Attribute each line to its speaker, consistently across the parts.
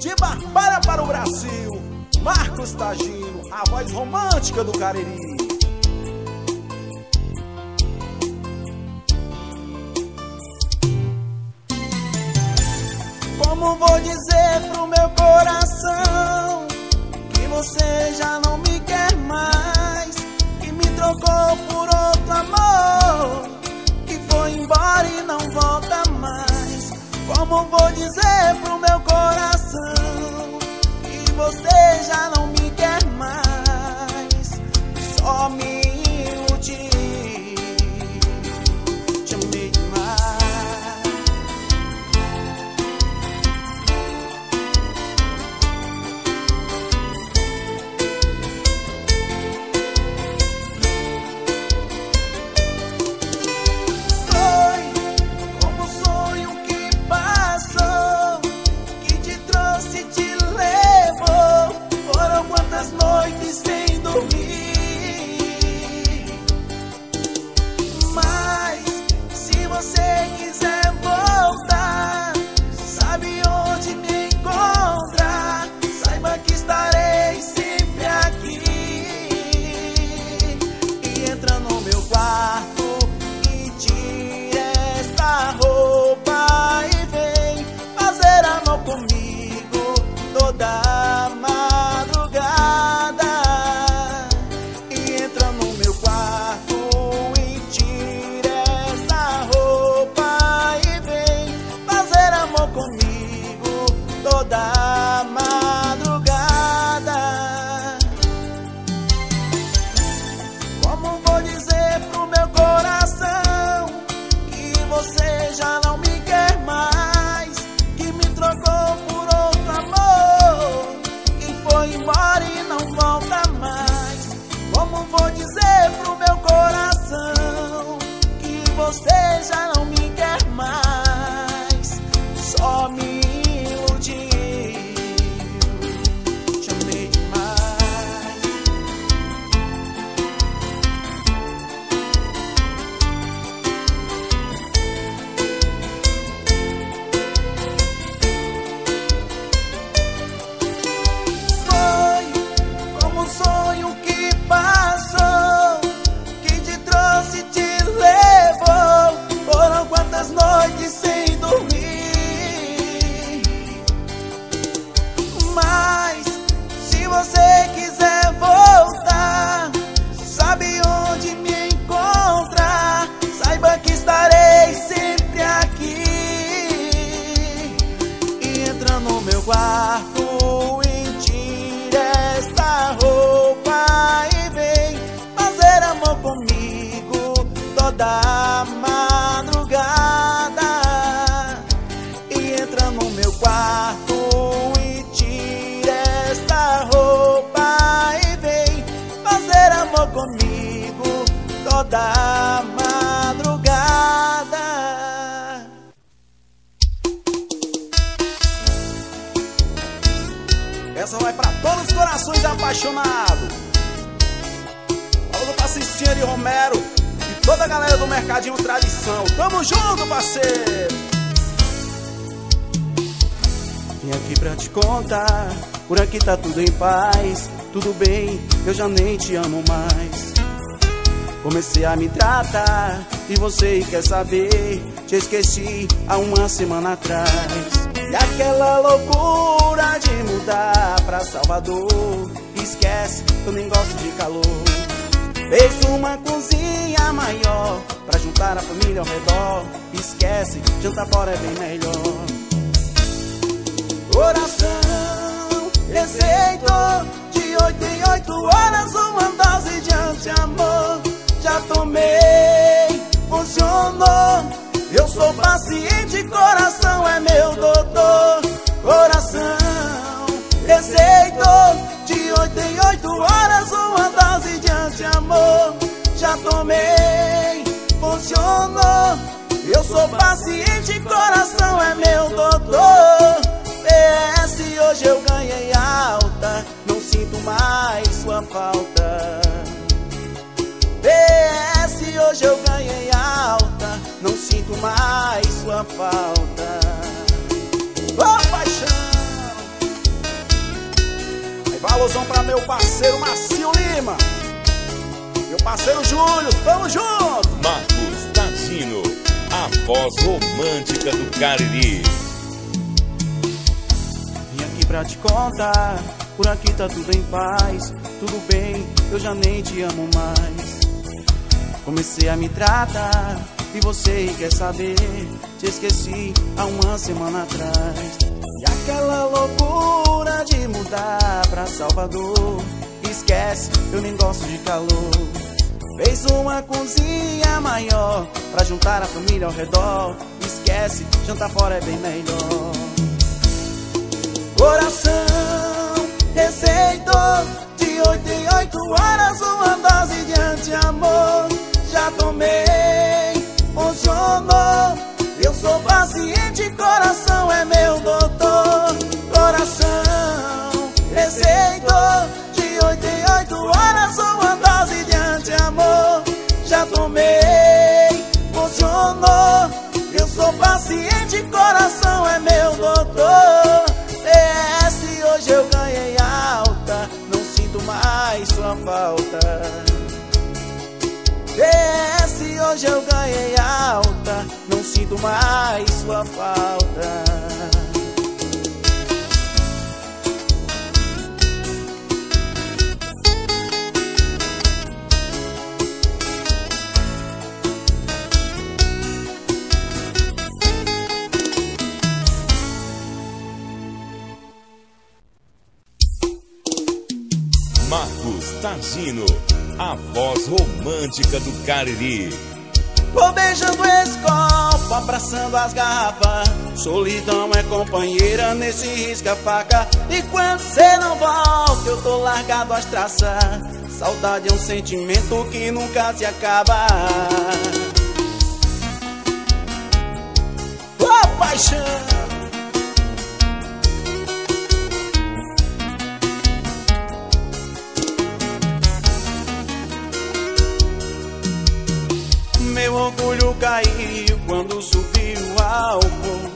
Speaker 1: De Barbara para o Brasil, Marcos Tagino, a voz romântica do Cariri.
Speaker 2: Como vou dizer pro meu coração que você já não Como vou dizer pro meu coração que você já não me quer mais, só me iludir. Toda madrugada. E entra no meu quarto e tira esta roupa e vem fazer amor comigo toda madrugada.
Speaker 1: Essa vai pra todos os corações apaixonados. Alô pra Cicinha de Romero e toda a galera do Mercadinho Tradição. Tamo junto, parceiro!
Speaker 2: Vim aqui pra te contar, por aqui tá tudo em paz. Tudo bem, eu já nem te amo mais. Comecei a me tratar e você quer saber? Te esqueci há uma semana atrás. E aquela loucura de mudar pra Salvador. Esquece, eu nem gosto de calor. Fez uma cozinha maior pra juntar a família ao redor. Esquece, jantar fora é bem melhor. Coração, receitou de oito em oito horas uma dose de anti-amor. Já tomei, funcionou. Eu sou paciente, coração é meu doutor. Coração, receitou anti-amor. Já tomei, funcionou. Eu sou paciente, coração é meu doutor. PS, hoje eu ganhei alta, não sinto mais sua falta. PS, hoje eu ganhei alta, não sinto mais sua falta. Ô paixão!
Speaker 1: alusão pra meu parceiro Marcinho Lima. Meu parceiro Júlio, tamo junto!
Speaker 3: Marcos Tagino, a voz romântica do Cariri.
Speaker 2: Vim aqui pra te contar, por aqui tá tudo em paz. Tudo bem, eu já nem te amo mais. Comecei a me tratar e você quer saber? Te esqueci há uma semana atrás. E aquela loucura de mudar pra Salvador. Esquece, eu nem gosto de calor. Fez uma cozinha maior pra juntar a família ao redor. Esquece, jantar fora é bem melhor. Coração receitou de oito em oito horas uma dose de anti-amor. Já tomei, funcionou. Eu sou paciente, coração é meu doutor. Coração receitou de oito em oito horas uma dose de anti-amor. Já tomei, funcionou. Eu sou paciente, coração é meu doutor. PS, hoje eu ganhei alta, não sinto mais sua falta. PS, hoje eu ganhei alta, não sinto mais sua falta.
Speaker 3: Tagino, a voz romântica do Cariri.
Speaker 2: Vou beijando esse copo, abraçando as garrafas. Solidão é companheira nesse risca-faca. E quando cê não volta, eu tô largado às traças. Saudade é um sentimento que nunca se acaba. Ô paixão! Orgulho caiu quando subiu o álcool.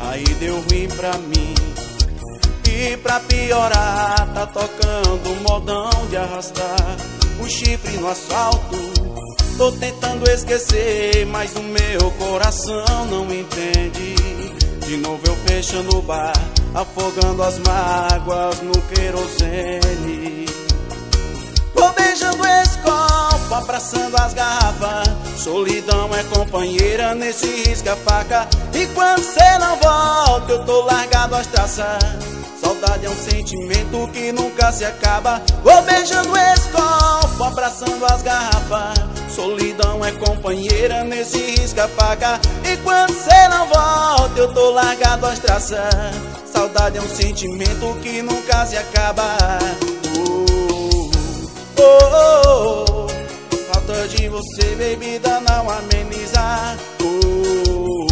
Speaker 2: Aí deu ruim pra mim. E pra piorar, tá tocando modão de arrastar o chifre no asfalto. Tô tentando esquecer, mas o meu coração não entende. De novo eu fechando o bar, afogando as mágoas no querosene. Vou beijando esse copo, abraçando as garrafas. Solidão é companheira nesse risca-faca. E quando cê não volta, eu tô largado às traças. Saudade é um sentimento que nunca se acaba. Vou beijando esse copo, abraçando as garrafas. Solidão é companheira nesse risca-faca. E quando cê não volta, eu tô largado às traças. Saudade é um sentimento que nunca se acaba. Oh, oh, oh, oh. Falta de você, bebida não ameniza. Oh,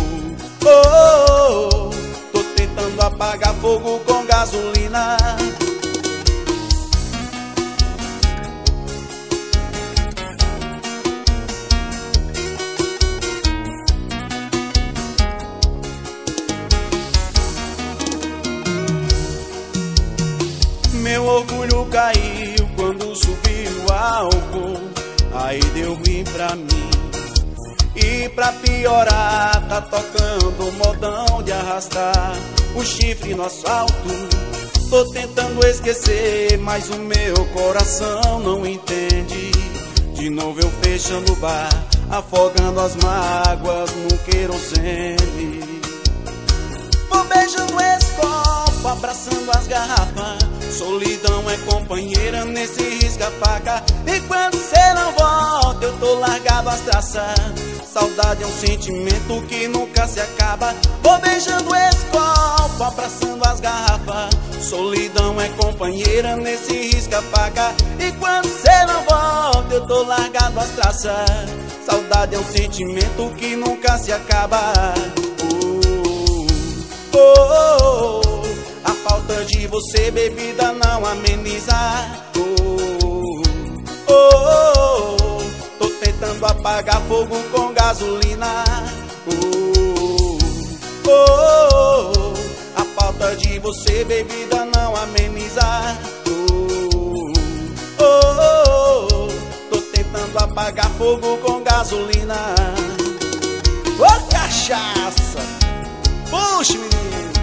Speaker 2: oh, oh, oh. Tô tentando apagar fogo com o chifre no asfalto. Tô tentando esquecer, mas o meu coração não entende. De novo eu fechando o bar, afogando as mágoas no querosene. Vou beijando esse copo, abraçando as garrafas. Solidão é companheira nesse risca-faca. E quando cê não volta, eu tô largado às traças. Saudade é um sentimento que nunca se acaba. Vou beijando esse copo, abraçando as garrafas. Solidão é companheira nesse risca-faca. E quando cê não volta, eu tô largado às traças. Saudade é um sentimento que nunca se acaba. Oh, oh, oh, oh. A falta de você, bebida, não ameniza. Oh, oh, oh, oh tento apagar fogo com gasolina. Oh, oh, oh, oh. A falta de você, bebida, não ameniza. Oh, oh, oh, oh. Tô tentando apagar fogo com gasolina. Ô oh, cachaça, puxa menino.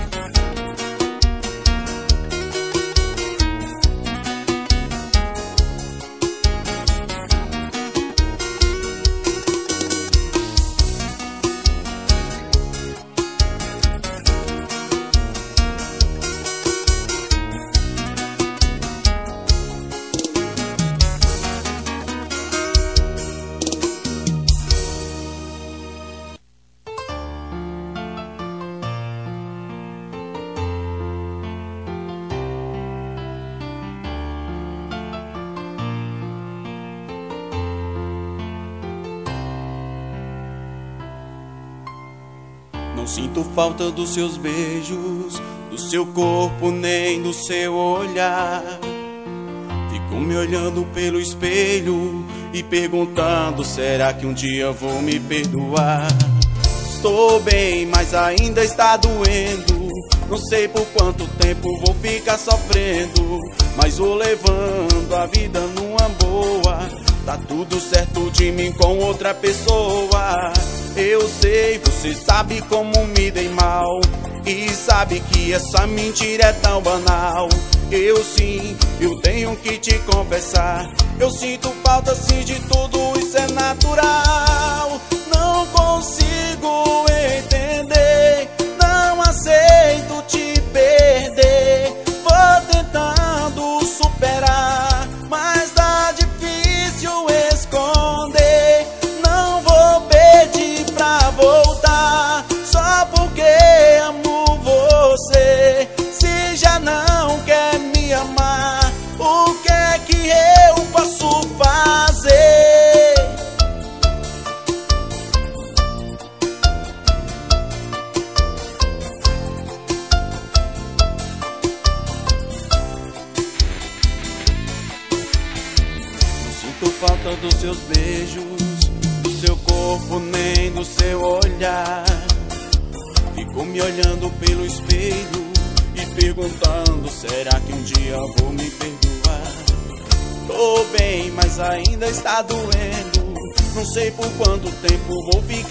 Speaker 2: Sinto falta dos seus beijos, do seu corpo, nem do seu olhar. Fico me olhando pelo espelho e perguntando: será que um dia vou me perdoar? Estou bem, mas ainda está doendo. Não sei por quanto tempo vou ficar sofrendo, mas vou levando a vida numa boa. Tá tudo certo de mim com outra pessoa. Eu sei, você sabe como me dei mal. E sabe que essa mentira é tão banal. Eu sim, eu tenho que te confessar. Eu sinto falta sim de tudo, isso é natural.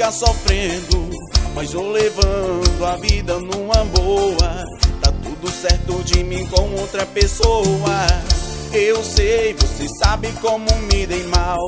Speaker 2: Ficar sofrendo, mas vou levando a vida numa boa. Tá tudo certo de mim com outra pessoa. Eu sei, você sabe como me dei mal.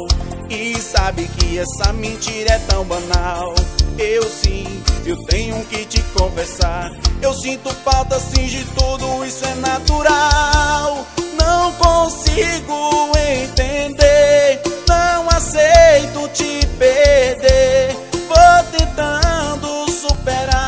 Speaker 2: E sabe que essa mentira é tão banal. Eu sim, eu tenho que te confessar. Eu sinto falta sim de tudo, isso é natural. Não consigo entender, não aceito te perder. Vou tentando superar,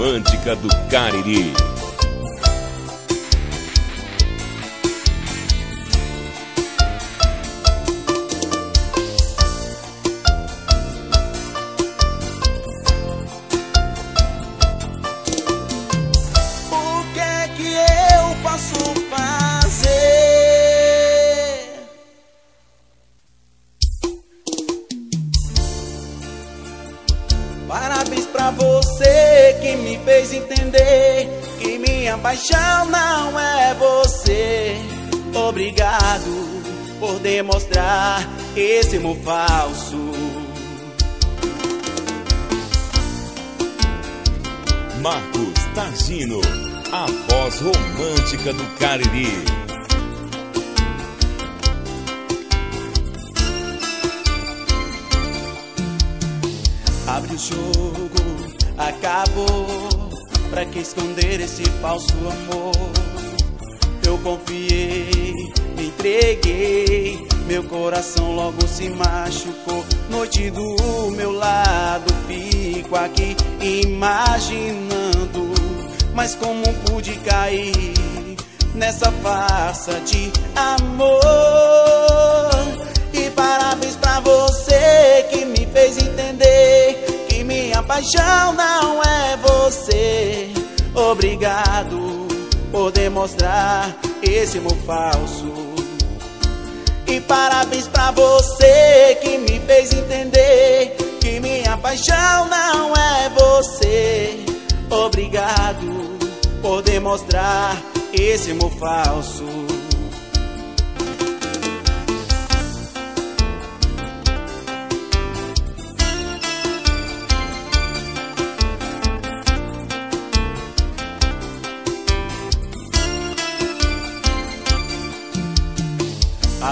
Speaker 3: romântica do Cariri.
Speaker 2: Esse amor falso.
Speaker 3: Marcos Tagino, a voz romântica do Cariri.
Speaker 2: Abre o jogo, acabou. Pra que esconder esse falso amor? Eu confiei, me entreguei. Meu coração logo se machucou. Noite do meu lado, fico aqui imaginando. Mas como pude cair nessa farsa de amor? E parabéns pra você que me fez entender que minha paixão não é você. Obrigado por demonstrar esse amor falso. E parabéns pra você que me fez entender que minha paixão não é você. Obrigado por demonstrar esse amor falso.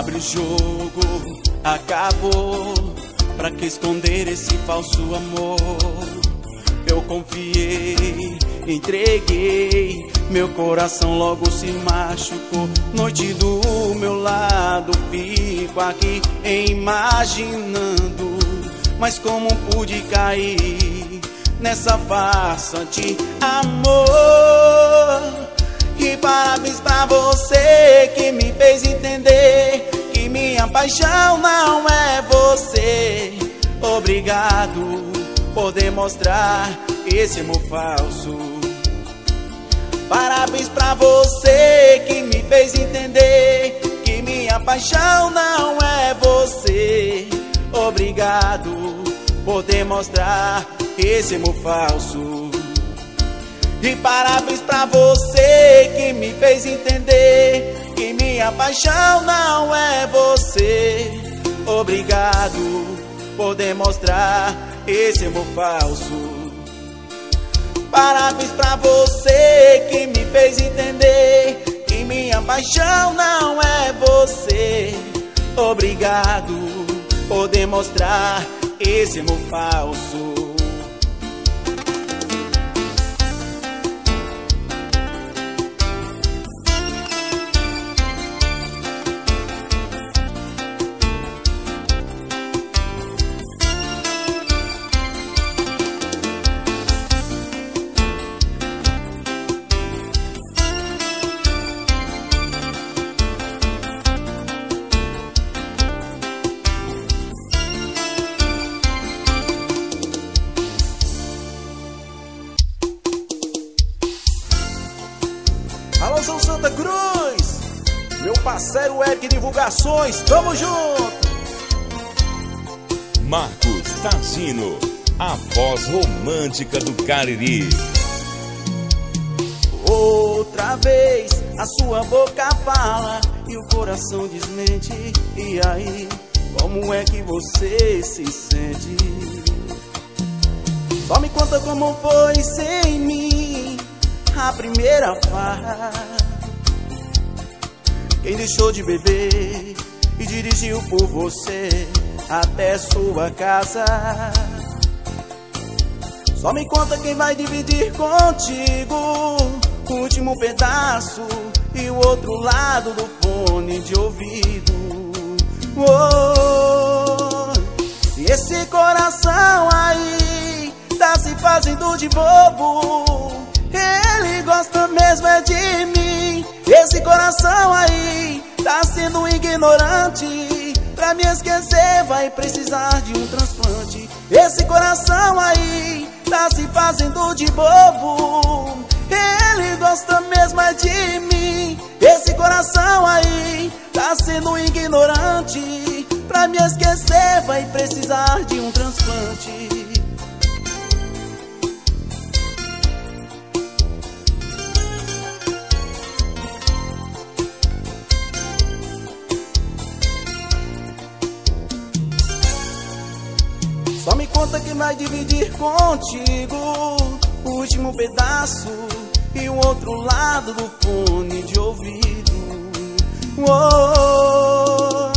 Speaker 2: O jogo, acabou. Pra que esconder esse falso amor? Eu confiei, entreguei. Meu coração logo se machucou. Noite do meu lado, fico aqui imaginando. Mas como pude cair nessa farsa de amor? E parabéns pra você que me fez entender que minha paixão não é você. Obrigado por demonstrar esse amor falso. Parabéns pra você que me fez entender que minha paixão não é você. Obrigado por demonstrar esse amor falso. E parabéns pra você que me fez entender que minha paixão não é você. Obrigado por demonstrar esse amor falso. Parabéns pra você que me fez entender que minha paixão não é você. Obrigado por demonstrar esse amor falso.
Speaker 1: Eric Divulgações, tamo junto!
Speaker 3: Marcos Tagino, a voz romântica do Cariri.
Speaker 2: Outra vez a sua boca fala e o coração desmente. E aí, como é que você se sente? Só me conta como foi sem mim a primeira farra. Quem deixou de beber e dirigiu por você até sua casa. Só me conta quem vai dividir contigo o último pedaço e o outro lado do fone de ouvido. Oh, esse coração aí tá se fazendo de bobo. Ele gosta mesmo é de mim. Esse coração aí tá sendo ignorante. Pra me esquecer vai precisar de um transplante. Esse coração aí tá se fazendo de bobo. Ele gosta mesmo é de mim. Esse coração aí tá sendo ignorante. Pra me esquecer vai precisar de um transplante. Conta quem vai dividir contigo o último pedaço e o outro lado do fone de ouvido. Oh,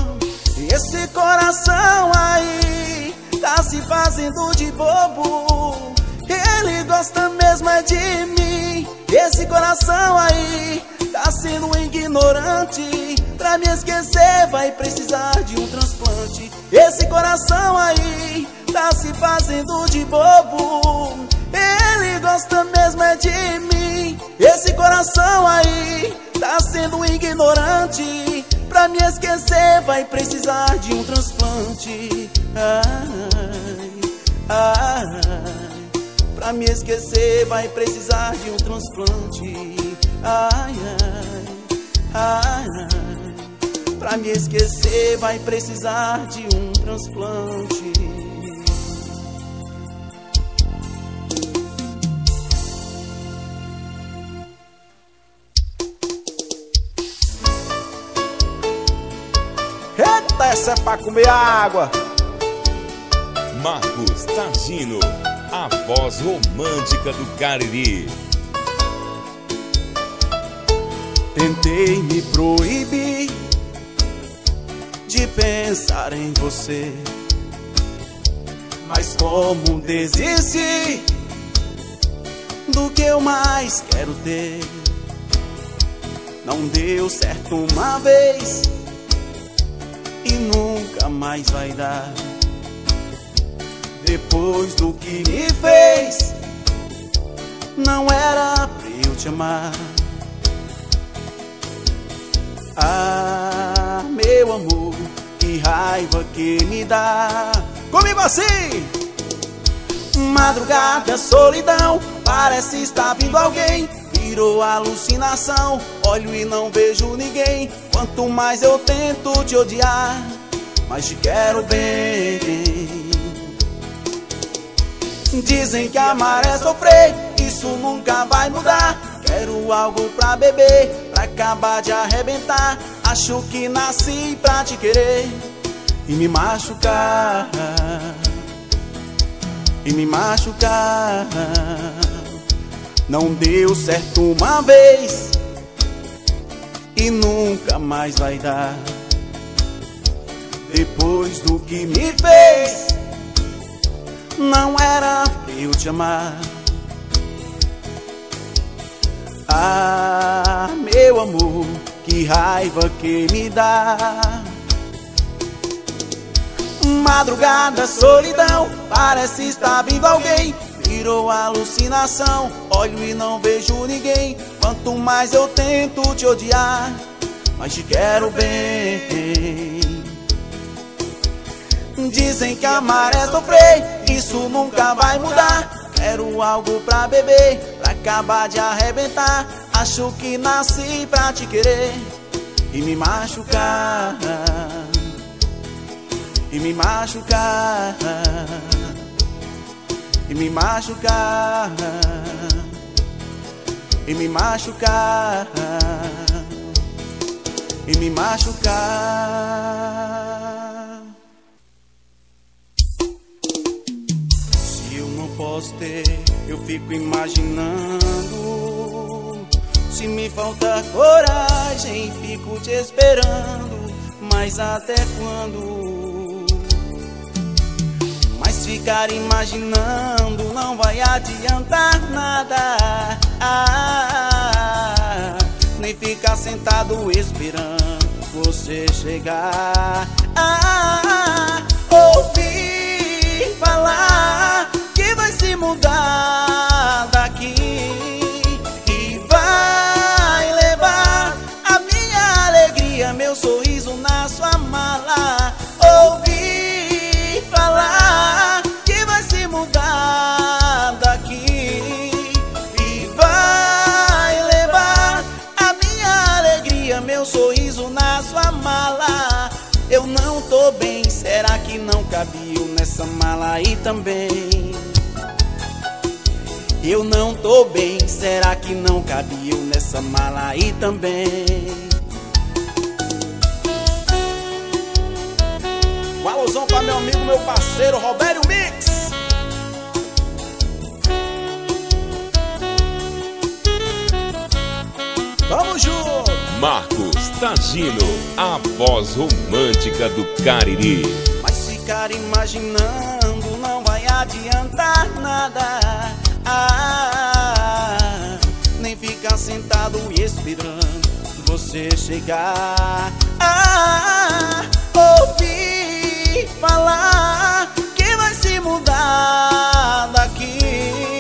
Speaker 2: esse coração aí tá se fazendo de bobo. Ele gosta mesmo é de mim. Esse coração aí tá sendo ignorante. Pra me esquecer vai precisar de um transplante. Esse coração aí tá se fazendo de bobo. Ele gosta mesmo é de mim. Esse coração aí tá sendo ignorante. Pra me esquecer vai precisar de um transplante. Ai, ai. Pra me esquecer vai precisar de um transplante. Ai, ai, ai, ai. Pra me esquecer vai precisar de um transplante.
Speaker 1: Essa é pra comer água.
Speaker 3: Marcos Tagino, a voz romântica do Cariri.
Speaker 2: Tentei me proibir de pensar em você. Mas como desisti do que eu mais quero ter? Não deu certo uma vez e nunca mais vai dar. Depois do que me fez, não era pra eu te amar. Ah, meu amor, que raiva que me dá.
Speaker 1: Comigo assim!
Speaker 2: Madrugada, solidão, parece estar vindo alguém. Virou alucinação, olho e não vejo ninguém. Quanto mais eu tento te odiar, mais te quero bem. Dizem que amar é sofrer, isso nunca vai mudar. Quero algo pra beber, pra acabar de arrebentar. Acho que nasci pra te querer e me machucar. E me machucar. Não deu certo uma vez e nunca mais vai dar. Depois do que me fez, não era pra eu te amar. Ah, meu amor, que raiva que me dá. Madrugada, solidão, parece estar vindo alguém. Virou alucinação, olho e não vejo ninguém. Quanto mais eu tento te odiar, mais te quero bem. Dizem que amar é sofrer, isso nunca vai mudar. Quero algo pra beber, pra acabar de arrebentar. Acho que nasci pra te querer e me machucar. E me machucar. E me machucar. E me machucar. E me machucar. Se eu não posso ter, eu fico imaginando. Se me falta coragem, fico te esperando. Mas até quando? Mas ficar imaginando não vai adiantar nada. Ah, nem ficar sentado esperando você chegar. Ah, ouvi falar que vai se mudar daqui cabia nessa mala aí também? Eu não tô bem, será que não cabia nessa mala aí também?
Speaker 1: Um alusão pra meu amigo, meu parceiro Robério Mix. Tamo junto!
Speaker 3: Marcos Tagino, a voz romântica do Cariri
Speaker 2: ficar imaginando não vai adiantar nada. Ah, nem ficar sentado e esperando você chegar. Ah, ouvi falar que vai se mudar daqui.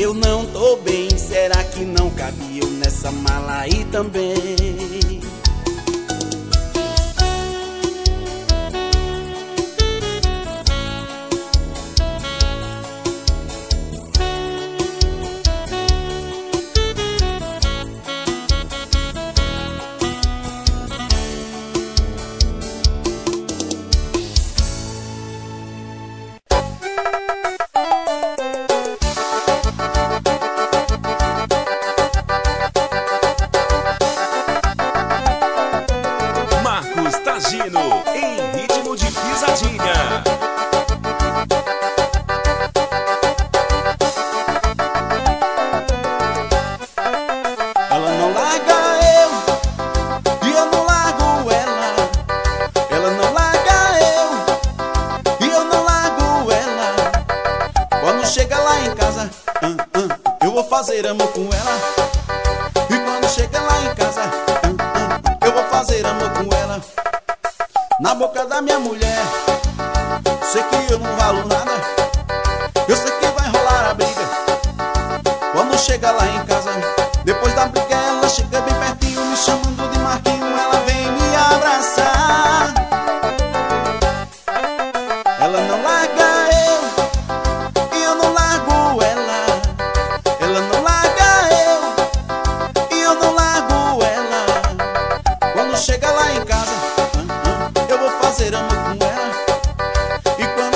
Speaker 2: Eu não tô bem, será que não cabe eu nessa mala aí também?
Speaker 3: Imagino em ritmo de pisadinha.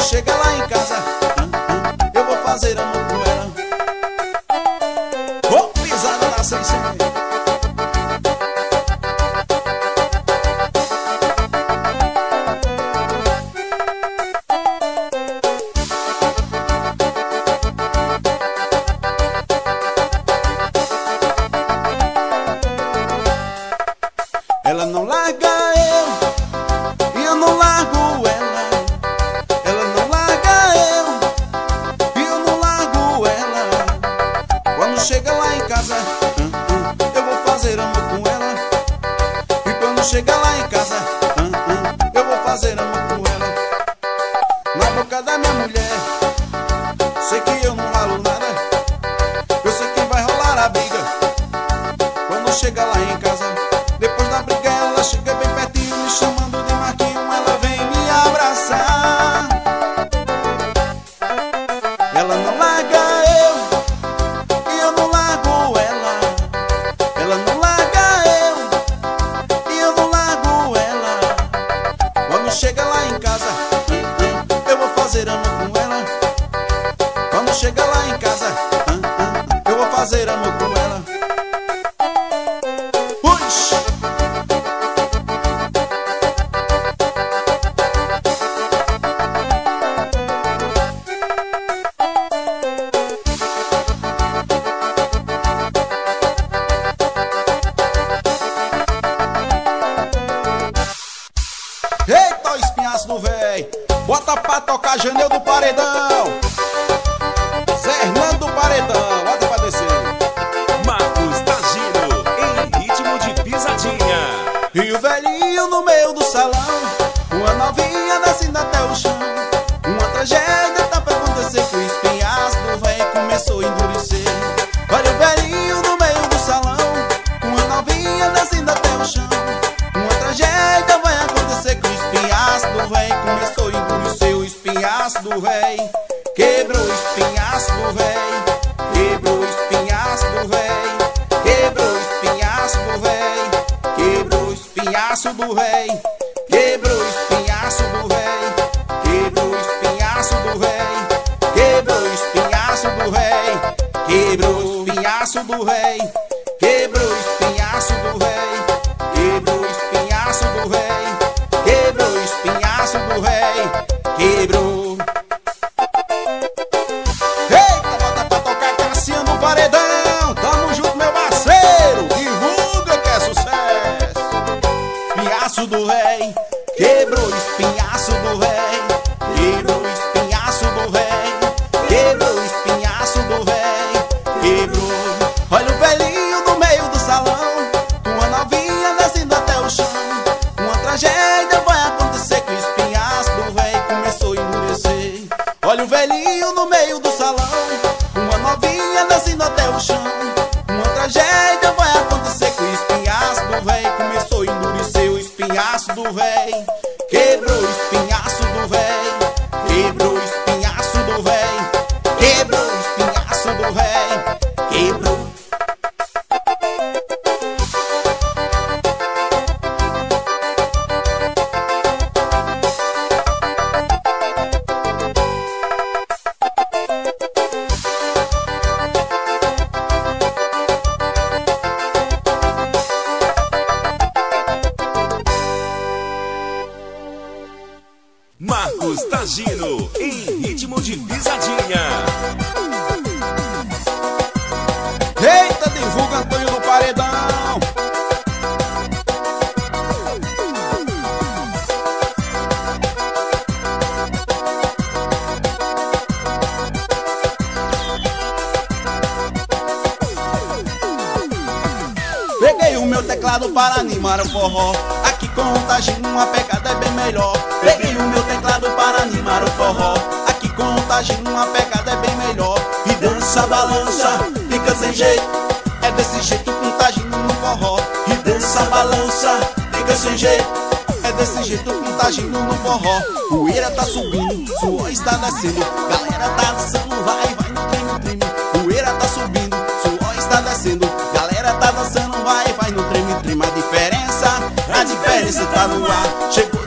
Speaker 2: chega lá. pro véi, quebrou espinhaço pro véi, quebrou espinhaço do véi, quebrou espinhaço do véi, quebrou espinhaço do véi, quebrou espinhaço do véi, quebrou espinhaço do véi, quebrou espinhaço do véi, quebrou espinhaço do véi. O meu teclado para animar o forró. Aqui com o Tagino uma pegada é bem melhor. Peguei o meu teclado para animar o forró. Aqui com o Tagino uma pegada é bem melhor. E dança, balança, fica sem jeito. É desse jeito com o Tagino no forró. E dança, balança, fica sem jeito. É desse jeito com o Tagino no forró. Poeira tá subindo, suor está descendo. Galera tá dançando, vai, vai no treme, treme Poeira tá subindo, diferença tá no ar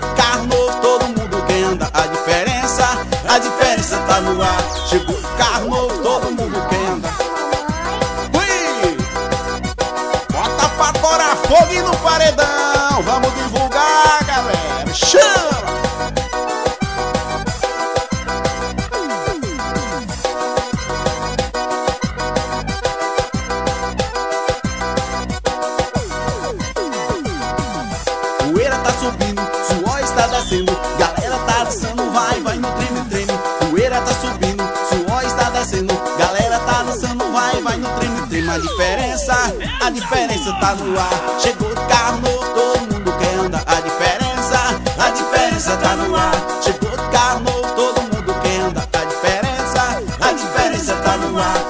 Speaker 2: A diferença, a diferença tá no ar. Chegou de carro novo, todo mundo quer andar. A diferença, a diferença tá no ar. Chegou de carro novo, todo mundo quer andar. A diferença, a diferença tá no ar